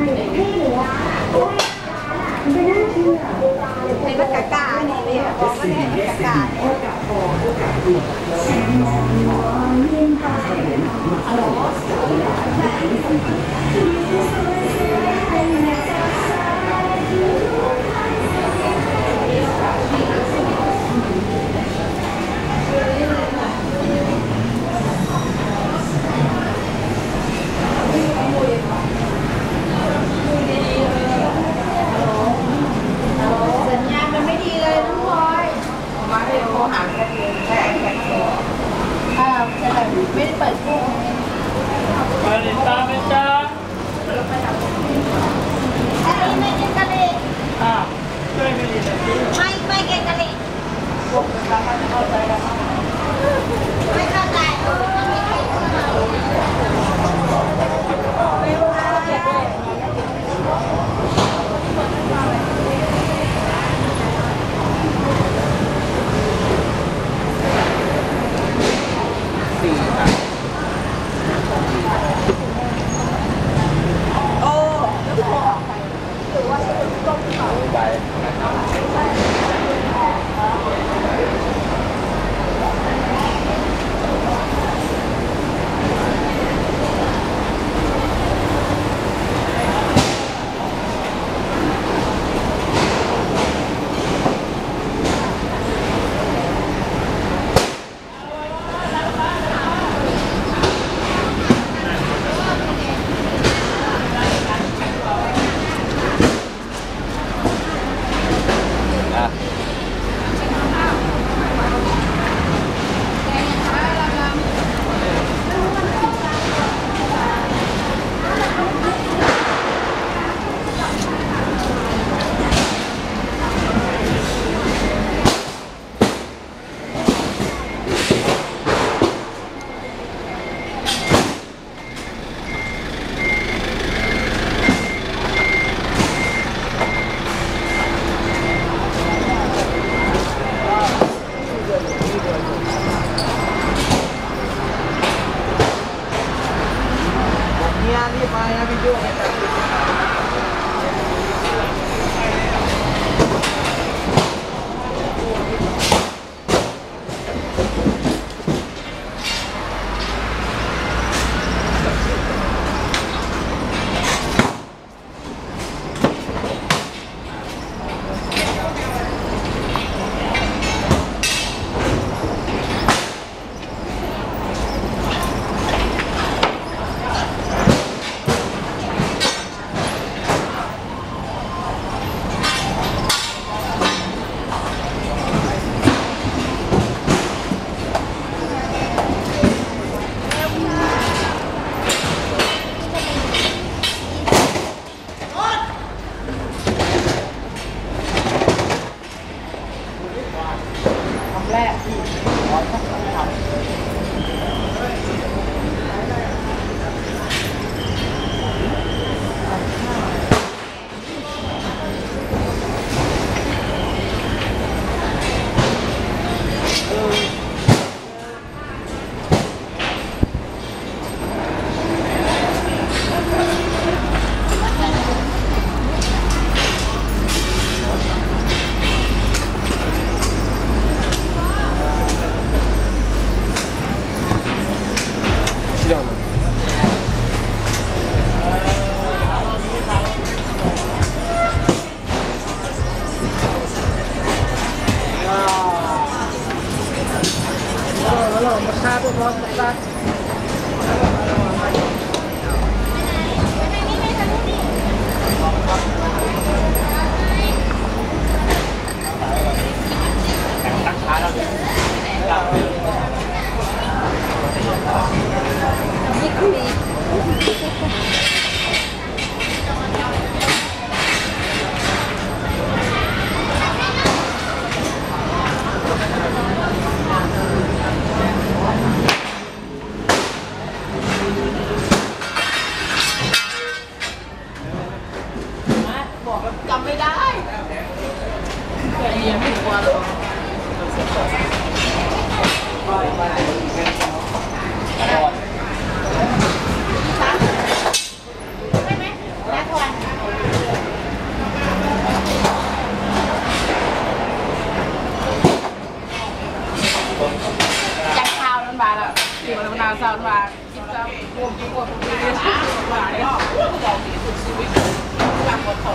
เป็นกากาเนนี่ยอกาเห็นกากา rồi มาแล้วอยู่กับนางสาวมากินข้าวรวมกินหมดกินหมดมาเนี่ยบอกดีสุดชีวิตหลังหมดเขา